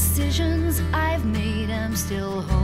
decisions I've made, I'm still holding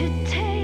to take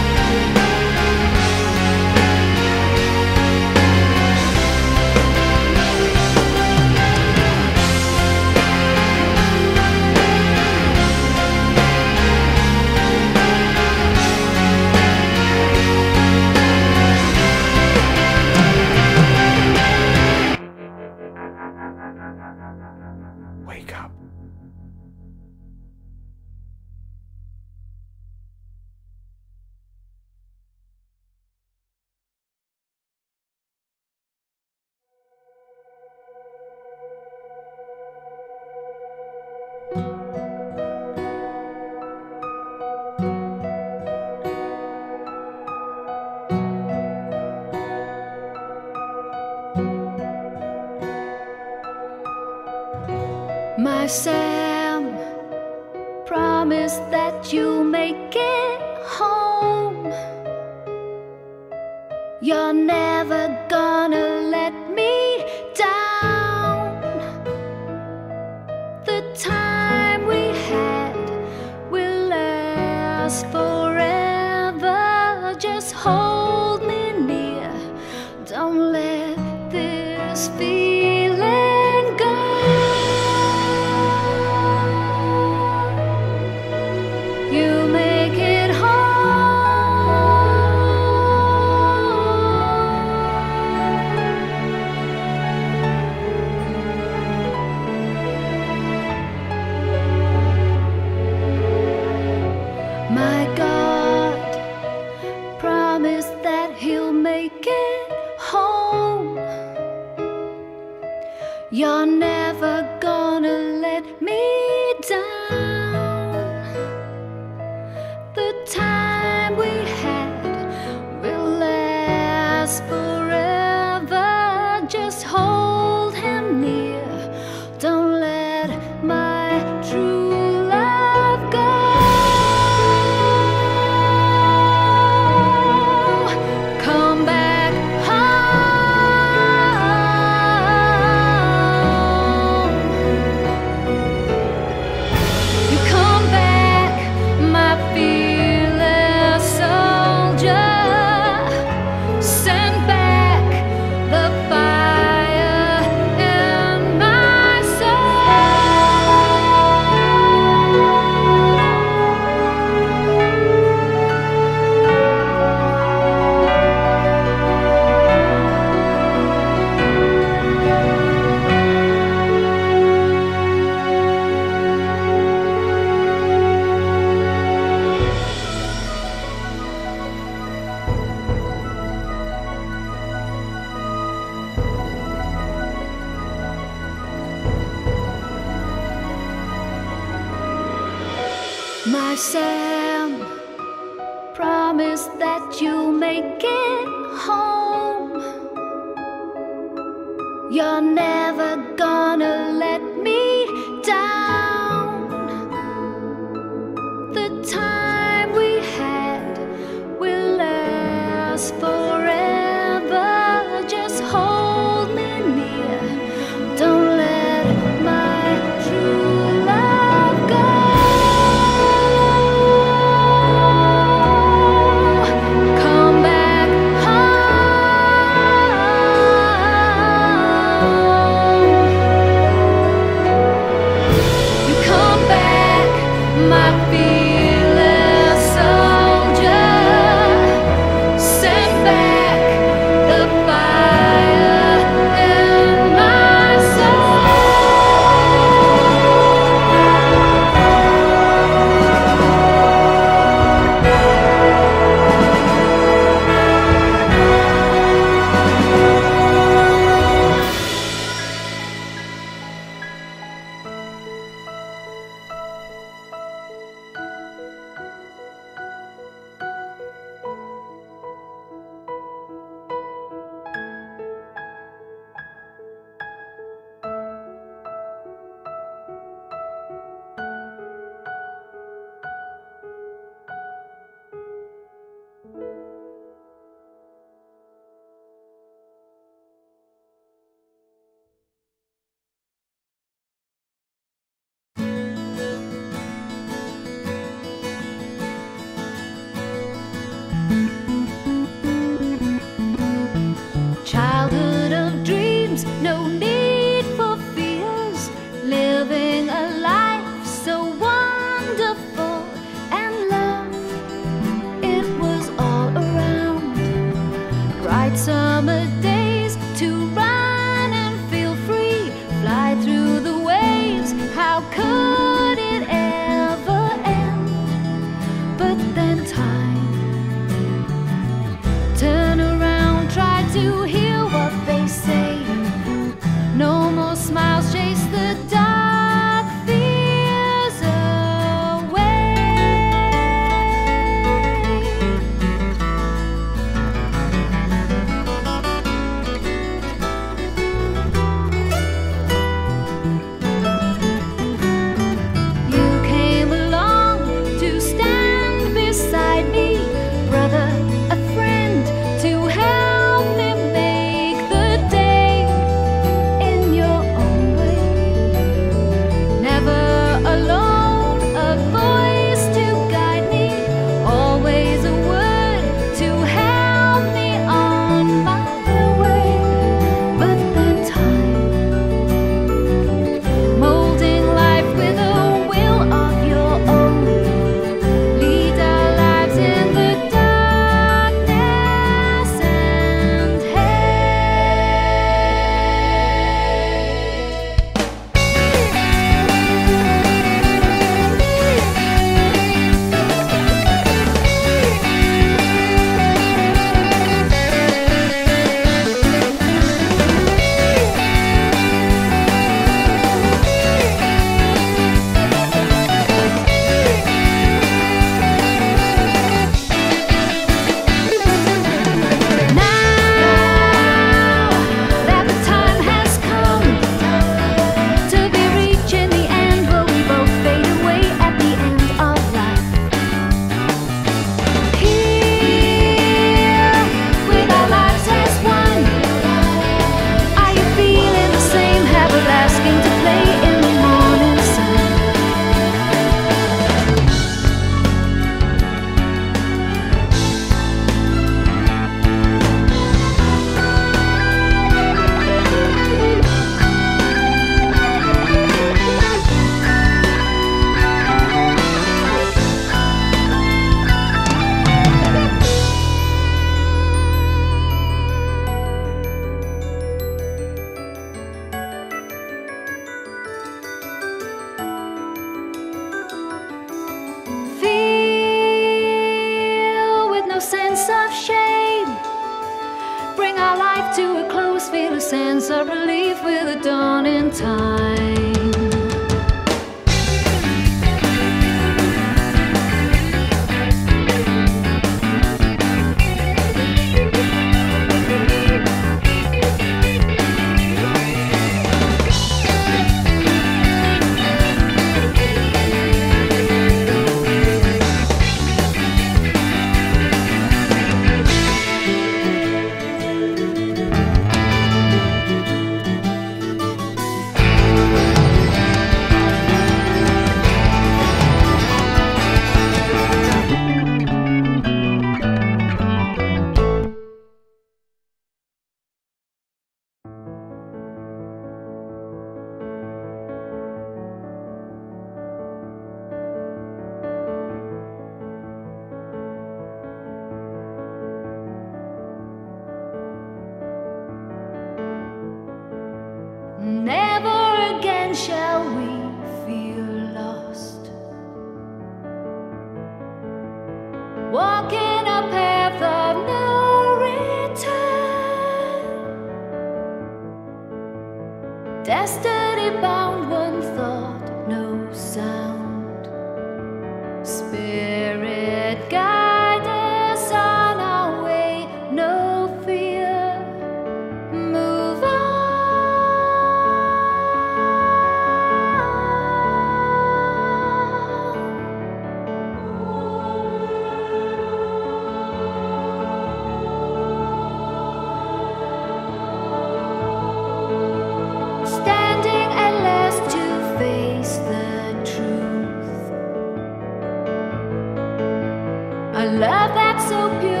so pure,